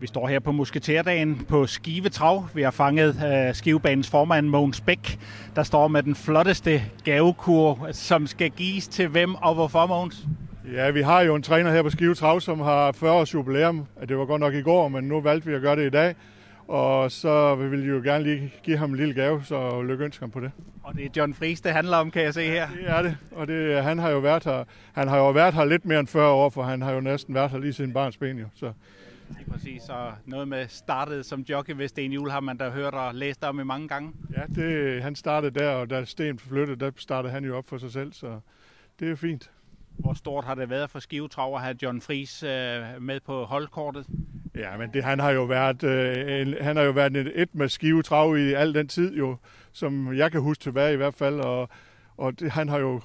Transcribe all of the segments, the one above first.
Vi står her på Musketærdagen på Skive Trav. Vi har fanget uh, Skivebanens formand Mogens Bæk, der står med den flotteste gavekur, som skal gives til hvem og hvorfor, Mogens? Ja, vi har jo en træner her på Skive Trav, som har 40 års jubilæum. Det var godt nok i går, men nu valgte vi at gøre det i dag. Og så vil vi jo gerne lige give ham en lille gave, så lykkeønsker ham på det. Og det er John Friis, det handler om, kan jeg se her. Det er det, og det, han har jo været her, han har jo været her lidt mere end 40 år, for han har jo næsten været her lige siden barns ben. Jo. Så Lige præcis, og noget med startet som jockey ved Sten Juhl har man da hørt og læst om i mange gange. Ja, det, han startede der, og da Sten flyttede, der startede han jo op for sig selv, så det er fint. Hvor stort har det været for Skivetrav at have John Friis øh, med på holdkortet? Ja, men det, han har jo været, øh, en, han har jo været et, et med Skivetrav i al den tid, jo, som jeg kan huske tilbage i hvert fald, og, og det, han har jo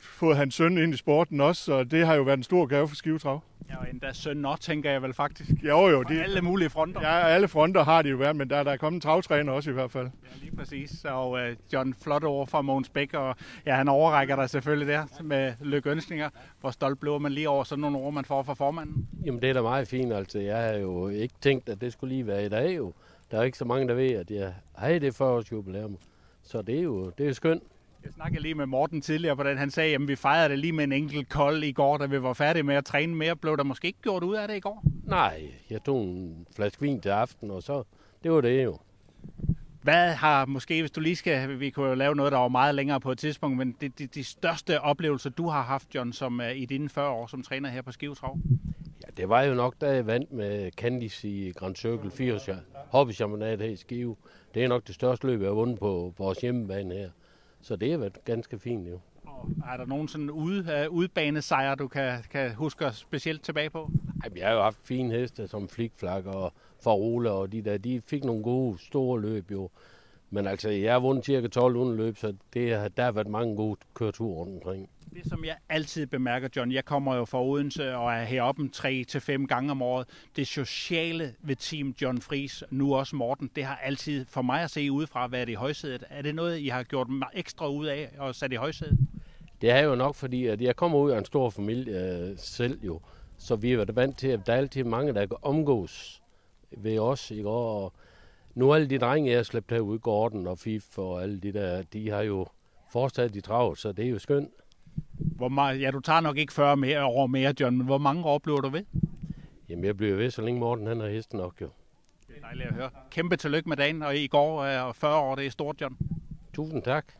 fået hans søn ind i sporten også, så det har jo været en stor gave for Skivetrav. Ja, og endda søn også, tænker jeg vel faktisk. Jo, jo. De, alle mulige fronter. Ja, alle fronter har de jo været, men der, der er kommet en travtræner også i hvert fald. Ja, lige præcis. Og uh, John, flot ord fra Mogens Bæk, og ja, han overrækker dig selvfølgelig der med lykkeønskninger. Hvor stolt bliver man lige over sådan nogle ord, man får fra formanden? Jamen, det er da meget fint, altså. Jeg har jo ikke tænkt, at det skulle lige være i dag jo. Der er ikke så mange, der ved, at jeg har det 40 års jubilæum. Så det er jo det er skønt. Jeg snakkede lige med Morten tidligere på den. Han sagde, at vi fejrede det lige med en enkelt kold i går, da vi var færdige med at træne mere. Blev der måske ikke gjort ud af det i går? Nej, jeg tog en flaske vin til aften, og så det var det jo. Hvad har måske, hvis du lige skal, vi kunne jo lave noget, der var meget længere på et tidspunkt, men de, de, de største oplevelser, du har haft, John, som uh, i dine 40 år som træner her på Skivetrav? Ja, det var jo nok, da jeg vandt med Candice i Grand Circle 4 hobbychampionat her i Skive. Det er nok det største løb, jeg har vundet på vores hjemmebane her. Så det har været ganske fint jo. Og er der nogen sådan ude, uh, udbanesejre, du kan, kan huske specielt tilbage på? Jamen, jeg har jo haft fine heste som Flikflak og Farole og de der. De fik nogle gode, store løb jo. Men altså, jeg har vundet cirka 1200 løb, så det, har, der har været mange gode køreture rundt omkring. Det, som jeg altid bemærker, John, jeg kommer jo fra Odense og er heroppe tre til fem gange om året. Det sociale ved Team John Fries, nu også Morten, det har altid for mig at se udefra været i højsædet. Er det noget, I har gjort ekstra ud af og sat i højsædet? Det er jo nok, fordi at jeg kommer ud af en stor familie øh, selv jo. Så vi er været vant til, at der er altid mange, der kan omgås ved os. Ikke? Og nu alle de drenge, jeg har slæbt herude, Gordon og Fif og alle de der, de har jo fortsat de travlt, så det er jo skønt. Hvor meget, ja, du tager nok ikke 40 mere, år mere, John, men hvor mange år bliver du ved? Jamen, jeg bliver ved, så længe Morten han har hesten nok jo. Det er dejligt at høre. Kæmpe tillykke med dagen, og i går er 40 år, det er stort, John. Tusind tak.